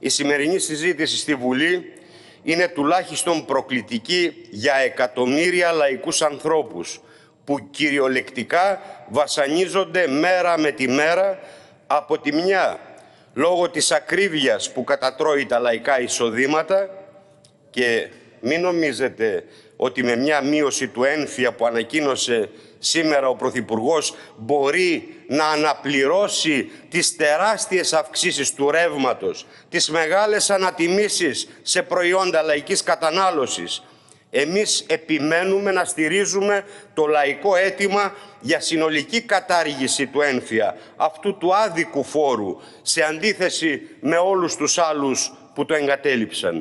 Η σημερινή συζήτηση στη Βουλή είναι τουλάχιστον προκλητική για εκατομμύρια λαϊκούς ανθρώπους που κυριολεκτικά βασανίζονται μέρα με τη μέρα από τη μια λόγω της ακρίβειας που κατατρώει τα λαϊκά εισοδήματα και μην νομίζετε ότι με μια μείωση του ένφια που ανακοίνωσε σήμερα ο Πρωθυπουργός μπορεί να αναπληρώσει τις τεράστιες αυξήσεις του ρεύματος, τις μεγάλες ανατιμήσεις σε προϊόντα λαϊκής κατανάλωσης. Εμείς επιμένουμε να στηρίζουμε το λαϊκό αίτημα για συνολική κατάργηση του ένφια, αυτού του άδικου φόρου, σε αντίθεση με όλους τους άλλους που το εγκατέλειψαν.